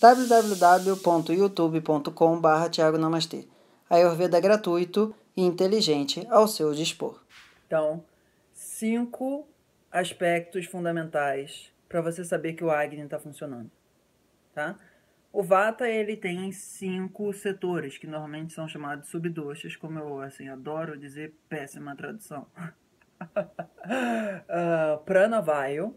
www.youtube.com.br Tiago Namastê. Ayurveda gratuito e inteligente ao seu dispor. Então, cinco aspectos fundamentais para você saber que o Agni está funcionando, tá? O Vata, ele tem cinco setores, que normalmente são chamados de subdoshas, como eu, assim, adoro dizer, péssima tradução. uh, Pranavayu,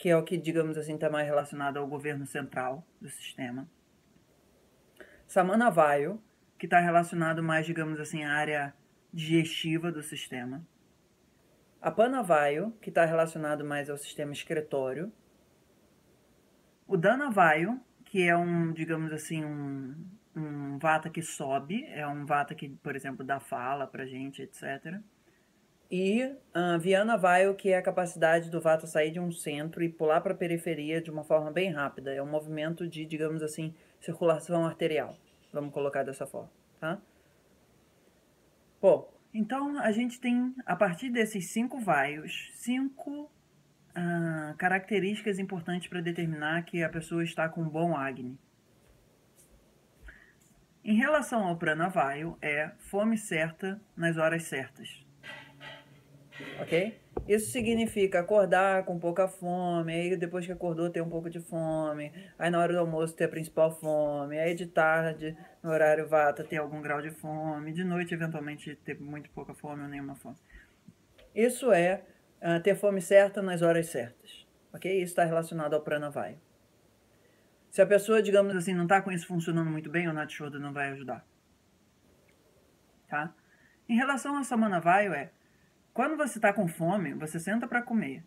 que é o que, digamos assim, está mais relacionado ao governo central do sistema. Samanavayu, que está relacionado mais, digamos assim, à área digestiva do sistema. Apanavayu, que está relacionado mais ao sistema excretório. O Danavayu, que é um, digamos assim, um, um vata que sobe, é um vata que, por exemplo, dá fala pra gente, etc. E uh, Viana Vaio, que é a capacidade do vata sair de um centro e pular para a periferia de uma forma bem rápida. É um movimento de, digamos assim, circulação arterial. Vamos colocar dessa forma, tá? Bom, então a gente tem, a partir desses cinco vaios, cinco ah, características importantes para determinar que a pessoa está com bom Agni. Em relação ao pranavaio, é fome certa nas horas certas. Ok? Isso significa acordar com pouca fome, aí depois que acordou ter um pouco de fome, aí na hora do almoço ter a principal fome, aí de tarde, no horário vata, ter algum grau de fome, de noite eventualmente ter muito pouca fome ou nenhuma fome. Isso é uh, ter fome certa nas horas certas. Ok? Isso está relacionado ao pranavaya. Se a pessoa, digamos assim, não está com isso funcionando muito bem, o Natshoda não vai ajudar. Tá? Em relação ao Samanavayo, é quando você está com fome, você senta para comer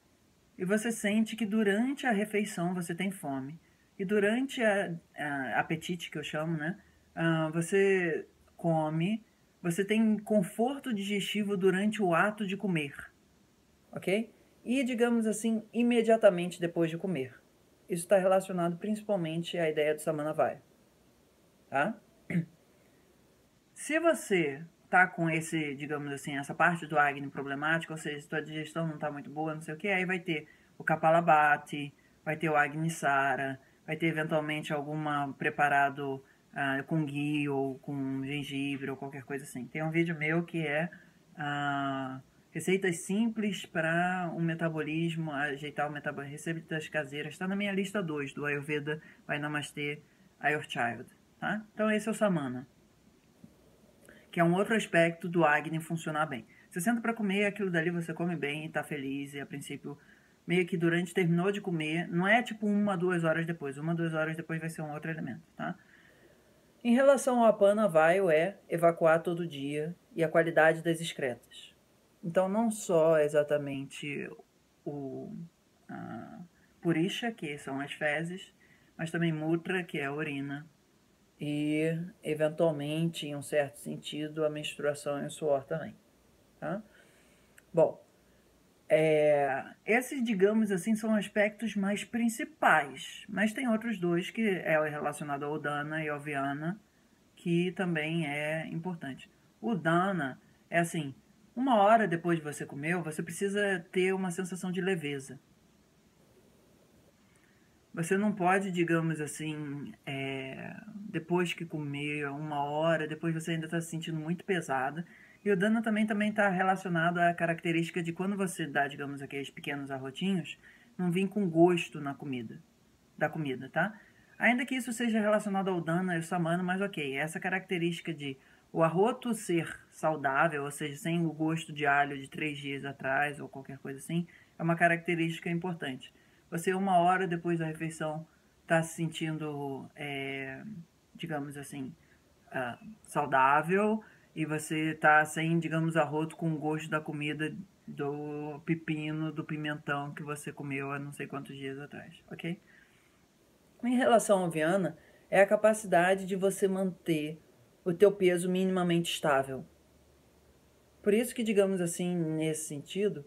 e você sente que durante a refeição você tem fome e durante a, a apetite que eu chamo, né, uh, você come, você tem conforto digestivo durante o ato de comer ok? E, digamos assim, imediatamente depois de comer. Isso está relacionado principalmente à ideia do Samanavaya, tá? Se você tá com esse, digamos assim, essa parte do Agni problemática, ou seja, sua digestão não está muito boa, não sei o que, aí vai ter o Kapalabhati, vai ter o Agni Sara, vai ter eventualmente alguma preparado uh, com ghee ou com gengibre ou qualquer coisa assim. Tem um vídeo meu que é uh, Receitas simples para um metabolismo, ajeitar o metabolismo. Receitas caseiras. Está na minha lista 2 do Ayurveda Vai Namastê Ayur Child. Tá? Então esse é o Samana. Que é um outro aspecto do Agni funcionar bem. Você senta para comer, aquilo dali você come bem e está feliz. E a princípio, meio que durante terminou de comer, não é tipo uma, duas horas depois. Uma, duas horas depois vai ser um outro elemento, tá? Em relação ao Apana, vai é evacuar todo dia e a qualidade das excretas. Então, não só exatamente o uh, purisha, que são as fezes, mas também mutra, que é a urina, e, eventualmente, em um certo sentido, a menstruação e o suor também. Tá? Bom, é, esses, digamos assim, são aspectos mais principais, mas tem outros dois que é relacionado ao Dana e ao Viana, que também é importante. O Dana é assim, uma hora depois de você comer, você precisa ter uma sensação de leveza. Você não pode, digamos assim, é, depois que comer, uma hora, depois você ainda está se sentindo muito pesada. E o dano também também está relacionado à característica de quando você dá, digamos, aqueles pequenos arrotinhos, não vir com gosto na comida, da comida, tá? Ainda que isso seja relacionado ao dano e ao samana, mas ok, essa característica de o arroto ser saudável, ou seja, sem o gosto de alho de três dias atrás ou qualquer coisa assim, é uma característica importante. Você, uma hora depois da refeição, está se sentindo, é, digamos assim, uh, saudável e você está sem, digamos, arroto com o gosto da comida do pepino, do pimentão que você comeu há não sei quantos dias atrás, ok? Em relação ao Viana, é a capacidade de você manter o teu peso minimamente estável. Por isso que, digamos assim, nesse sentido,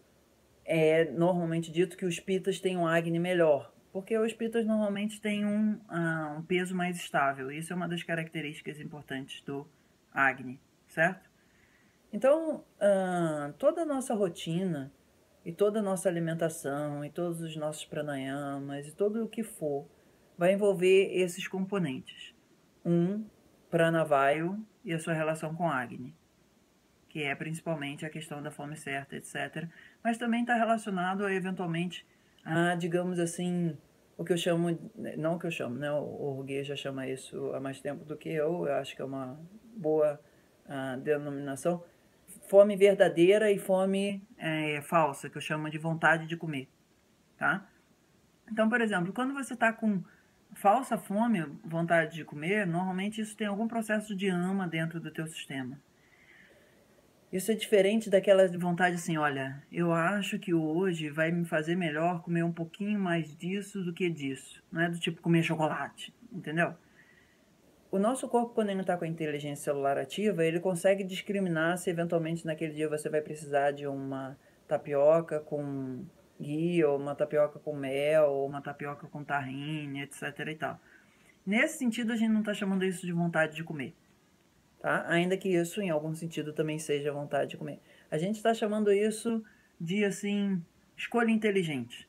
é normalmente dito que os pitas têm um acne melhor, porque os pitas normalmente têm um, uh, um peso mais estável. Isso é uma das características importantes do acne, certo? Então, uh, toda a nossa rotina e toda a nossa alimentação e todos os nossos pranayamas e todo o que for vai envolver esses componentes. Um, pranavayu e a sua relação com Agni, que é principalmente a questão da fome certa, etc. Mas também está relacionado a, eventualmente, a, digamos assim, o que eu chamo, não o que eu chamo, né? O Ruguê já chama isso há mais tempo do que eu, eu acho que é uma boa uh, denominação, fome verdadeira e fome é, falsa, que eu chamo de vontade de comer, tá? Então, por exemplo, quando você está com falsa fome, vontade de comer, normalmente isso tem algum processo de ama dentro do teu sistema. Isso é diferente daquela vontade assim, olha, eu acho que hoje vai me fazer melhor comer um pouquinho mais disso do que disso. Não é do tipo comer chocolate, entendeu? O nosso corpo, quando ele está com a inteligência celular ativa, ele consegue discriminar se eventualmente naquele dia você vai precisar de uma tapioca com ghee, ou uma tapioca com mel, ou uma tapioca com tahine, etc e tal. Nesse sentido, a gente não está chamando isso de vontade de comer, tá? Ainda que isso, em algum sentido, também seja vontade de comer. A gente está chamando isso de, assim, escolha inteligente.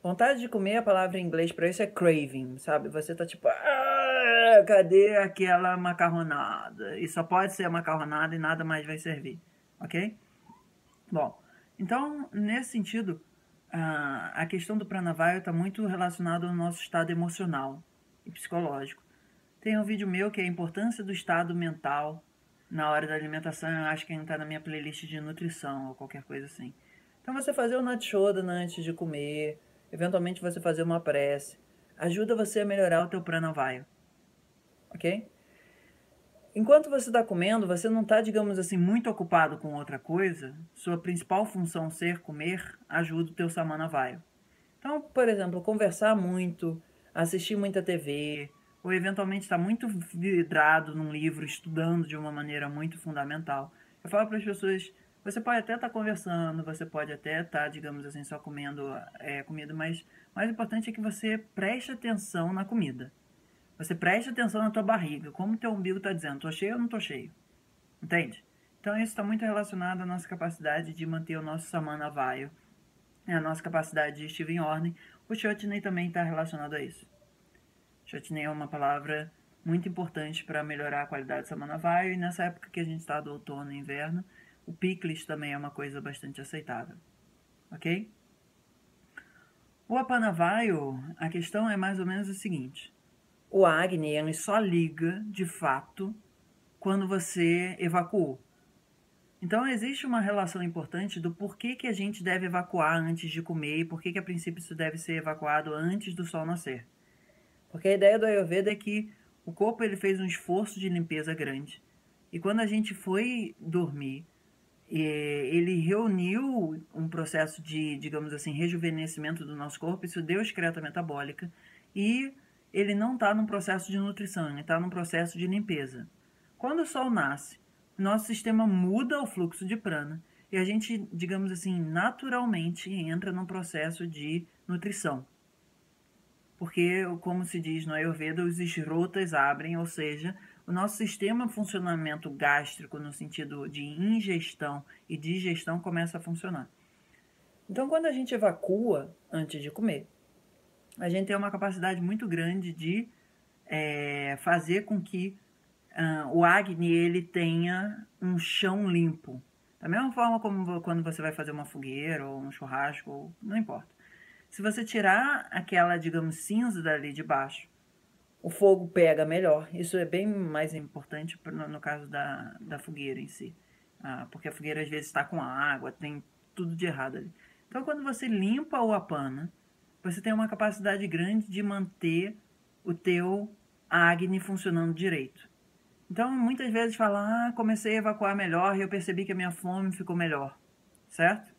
Vontade de comer, a palavra em inglês para isso é craving, sabe? Você tá tipo, ah, cadê aquela macarronada? E só pode ser a macarronada e nada mais vai servir, ok? Bom, então, nesse sentido, a questão do pranavayu está muito relacionada ao nosso estado emocional e psicológico. Tem um vídeo meu que é a importância do estado mental na hora da alimentação. Eu acho que ainda está na minha playlist de nutrição ou qualquer coisa assim. Então, você fazer o Natshodana antes de comer, eventualmente você fazer uma prece, ajuda você a melhorar o teu pranavayu. Ok? Enquanto você está comendo, você não está, digamos assim, muito ocupado com outra coisa, sua principal função ser comer ajuda o teu samana vaio. Então, por exemplo, conversar muito, assistir muita TV, ou eventualmente estar tá muito vidrado num livro, estudando de uma maneira muito fundamental. Eu falo para as pessoas, você pode até estar tá conversando, você pode até estar, tá, digamos assim, só comendo é, comida, mas o mais importante é que você preste atenção na comida. Você preste atenção na tua barriga, como teu umbigo está dizendo, tô cheio ou não tô cheio? Entende? Então isso está muito relacionado à nossa capacidade de manter o nosso samana vaio, a nossa capacidade de estar em ordem. O chutney também está relacionado a isso. Chutney é uma palavra muito importante para melhorar a qualidade do samana vaio e nessa época que a gente está do outono e inverno, o picles também é uma coisa bastante aceitável. Ok? O apanavaio, a questão é mais ou menos o seguinte o Agni ele só liga, de fato, quando você evacuou. Então, existe uma relação importante do porquê que a gente deve evacuar antes de comer e por que a princípio isso deve ser evacuado antes do sol nascer. Porque a ideia do Ayurveda é que o corpo ele fez um esforço de limpeza grande. E quando a gente foi dormir, ele reuniu um processo de, digamos assim, rejuvenescimento do nosso corpo, isso deu excreta metabólica e ele não está num processo de nutrição, ele está num processo de limpeza. Quando o sol nasce, nosso sistema muda o fluxo de prana e a gente, digamos assim, naturalmente entra num processo de nutrição. Porque, como se diz no Ayurveda, os esrotas abrem, ou seja, o nosso sistema funcionamento gástrico, no sentido de ingestão e digestão, começa a funcionar. Então, quando a gente evacua antes de comer, a gente tem uma capacidade muito grande de é, fazer com que o Agni ele tenha um chão limpo. Da mesma forma como quando você vai fazer uma fogueira ou um churrasco, não importa. Se você tirar aquela, digamos, cinza dali de baixo, o fogo pega melhor. Isso é bem mais importante no, no caso da, da fogueira em si. Ah, porque a fogueira às vezes está com água, tem tudo de errado ali. Então, quando você limpa o apana, você tem uma capacidade grande de manter o teu Agni funcionando direito. Então, muitas vezes fala, ah, comecei a evacuar melhor e eu percebi que a minha fome ficou melhor, certo?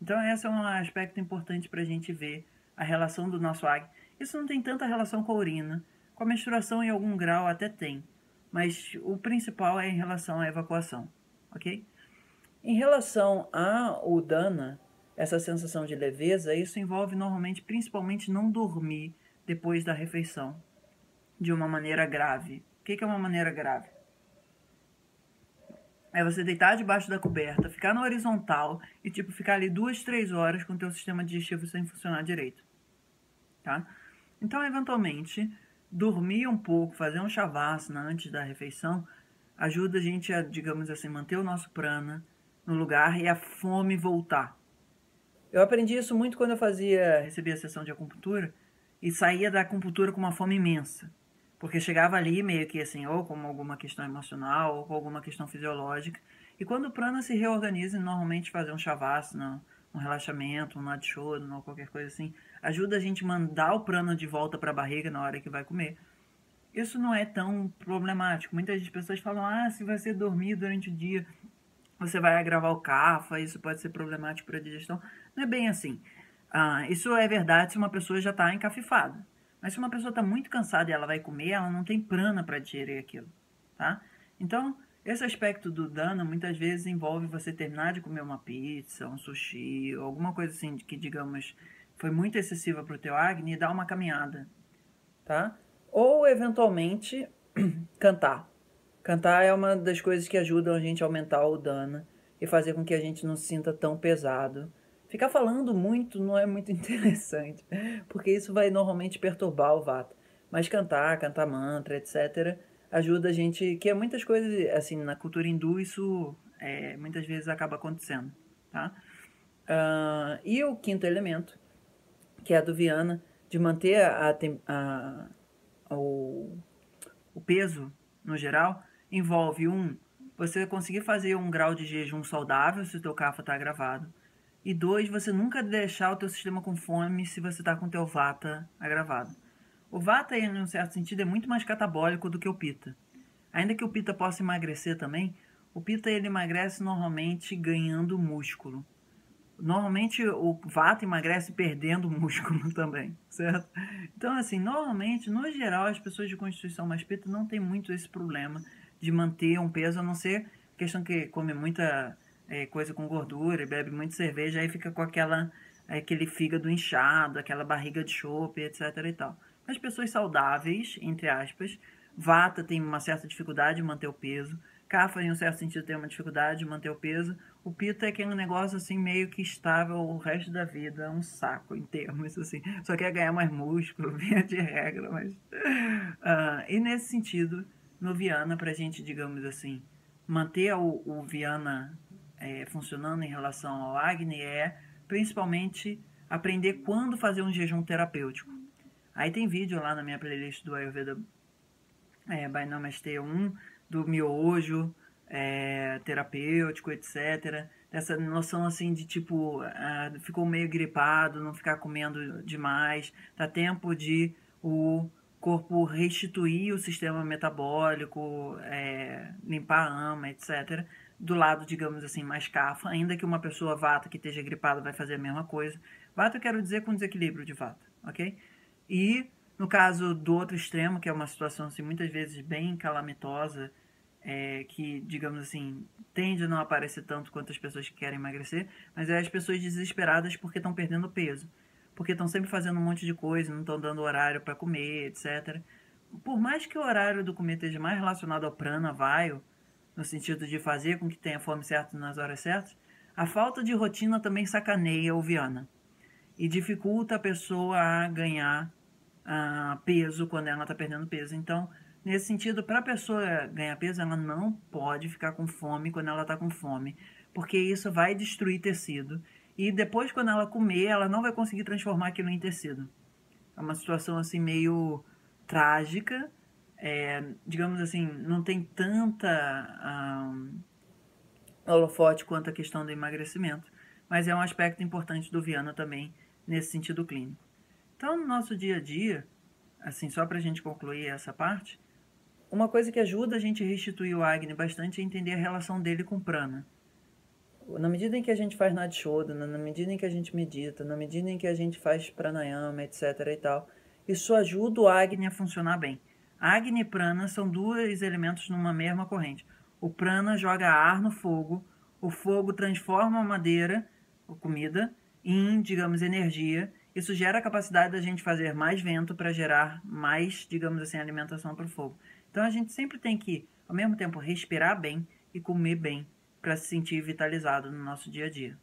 Então, esse é um aspecto importante para a gente ver a relação do nosso Agni. Isso não tem tanta relação com a urina. Com a menstruação, em algum grau, até tem. Mas o principal é em relação à evacuação, ok? Em relação ao Dana, essa sensação de leveza, isso envolve normalmente, principalmente, não dormir depois da refeição de uma maneira grave. O que é uma maneira grave? É você deitar debaixo da coberta, ficar na horizontal e, tipo, ficar ali duas, três horas com o teu sistema digestivo sem funcionar direito. Tá? Então, eventualmente, dormir um pouco, fazer um shavasana antes da refeição, ajuda a gente a, digamos assim, manter o nosso prana no lugar e a fome voltar. Eu aprendi isso muito quando eu fazia, recebia a sessão de acupuntura e saía da acupuntura com uma fome imensa. Porque chegava ali meio que assim, ou com alguma questão emocional, ou com alguma questão fisiológica. E quando o prana se reorganiza, normalmente fazer um shavasana, um relaxamento, um nadishodana ou qualquer coisa assim, ajuda a gente a mandar o prana de volta para a barriga na hora que vai comer. Isso não é tão problemático. Muitas pessoas falam, ah, se você dormir durante o dia, você vai agravar o cafa, isso pode ser problemático para a digestão. Não é bem assim. Ah, isso é verdade se uma pessoa já está encafifada. Mas se uma pessoa está muito cansada e ela vai comer, ela não tem prana para digerir aquilo, tá? Então, esse aspecto do dana muitas vezes envolve você terminar de comer uma pizza, um sushi, alguma coisa assim que, digamos, foi muito excessiva para o teu Agni e dar uma caminhada, tá? Ou, eventualmente, cantar. Cantar é uma das coisas que ajudam a gente a aumentar o dana e fazer com que a gente não se sinta tão pesado. Ficar falando muito não é muito interessante, porque isso vai normalmente perturbar o vata. Mas cantar, cantar mantra, etc., ajuda a gente, que é muitas coisas, assim, na cultura hindu isso é, muitas vezes acaba acontecendo, tá? Uh, e o quinto elemento, que é a do Viana, de manter a, a, a, o, o peso no geral, envolve um, você conseguir fazer um grau de jejum saudável se o teu kafa está agravado. E dois, você nunca deixar o teu sistema com fome se você está com o teu vata agravado. O Vata, em um certo sentido, é muito mais catabólico do que o Pita. Ainda que o Pita possa emagrecer também, o Pita ele emagrece normalmente ganhando músculo. Normalmente o Vata emagrece perdendo músculo também, certo? Então, assim, normalmente, no geral, as pessoas de constituição mais Pita não tem muito esse problema de manter um peso, a não ser questão que come muita é, coisa com gordura, bebe muita cerveja, aí fica com aquela aquele fígado inchado, aquela barriga de chope, etc e tal. As pessoas saudáveis, entre aspas, Vata tem uma certa dificuldade de manter o peso. Kapha, em um certo sentido, tem uma dificuldade de manter o peso. O Pita é aquele negócio assim meio que estável o resto da vida, é um saco em termos assim. Só quer ganhar mais músculo, via de regra, mas. Uh, e nesse sentido, no Viana, pra gente, digamos assim, manter o, o Viana é, funcionando em relação ao Agni é principalmente aprender quando fazer um jejum terapêutico. Aí tem vídeo lá na minha playlist do Ayurveda é, by Namaste 1, do miojo é, terapêutico, etc. Dessa noção assim de tipo, ficou meio gripado, não ficar comendo demais, dá tempo de o corpo restituir o sistema metabólico, é, limpar a ama, etc. Do lado, digamos assim, mais cafa, ainda que uma pessoa vata que esteja gripada vai fazer a mesma coisa. Vata eu quero dizer com desequilíbrio de vata, ok? E no caso do outro extremo, que é uma situação assim, muitas vezes bem calamitosa, é, que, digamos assim, tende a não aparecer tanto quanto as pessoas que querem emagrecer, mas é as pessoas desesperadas porque estão perdendo peso. Porque estão sempre fazendo um monte de coisa, não estão dando horário para comer, etc. Por mais que o horário do comer esteja mais relacionado ao prana, vaio, no sentido de fazer com que tenha fome certa nas horas certas, a falta de rotina também sacaneia o Viana e dificulta a pessoa a ganhar uh, peso quando ela está perdendo peso. Então, nesse sentido, para a pessoa ganhar peso, ela não pode ficar com fome quando ela está com fome, porque isso vai destruir tecido. E depois, quando ela comer, ela não vai conseguir transformar aquilo em tecido. É uma situação assim meio trágica. É, digamos assim, não tem tanta um, holofote quanto a questão do emagrecimento. Mas é um aspecto importante do Viana também nesse sentido clínico. Então, no nosso dia a dia, assim, só para a gente concluir essa parte, uma coisa que ajuda a gente a restituir o Agni bastante é entender a relação dele com o Prana. Na medida em que a gente faz Nadishodana, na medida em que a gente medita, na medida em que a gente faz Pranayama, etc e tal, isso ajuda o Agni a funcionar bem. Agni e Prana são dois elementos numa mesma corrente. O Prana joga ar no fogo, o fogo transforma a madeira, a comida, em, digamos, energia. Isso gera a capacidade da gente fazer mais vento para gerar mais, digamos assim, alimentação para o fogo. Então a gente sempre tem que, ao mesmo tempo, respirar bem e comer bem para se sentir vitalizado no nosso dia a dia.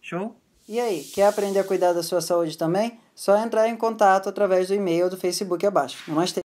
Show? E aí, quer aprender a cuidar da sua saúde também? Só entrar em contato através do e-mail ou do Facebook abaixo.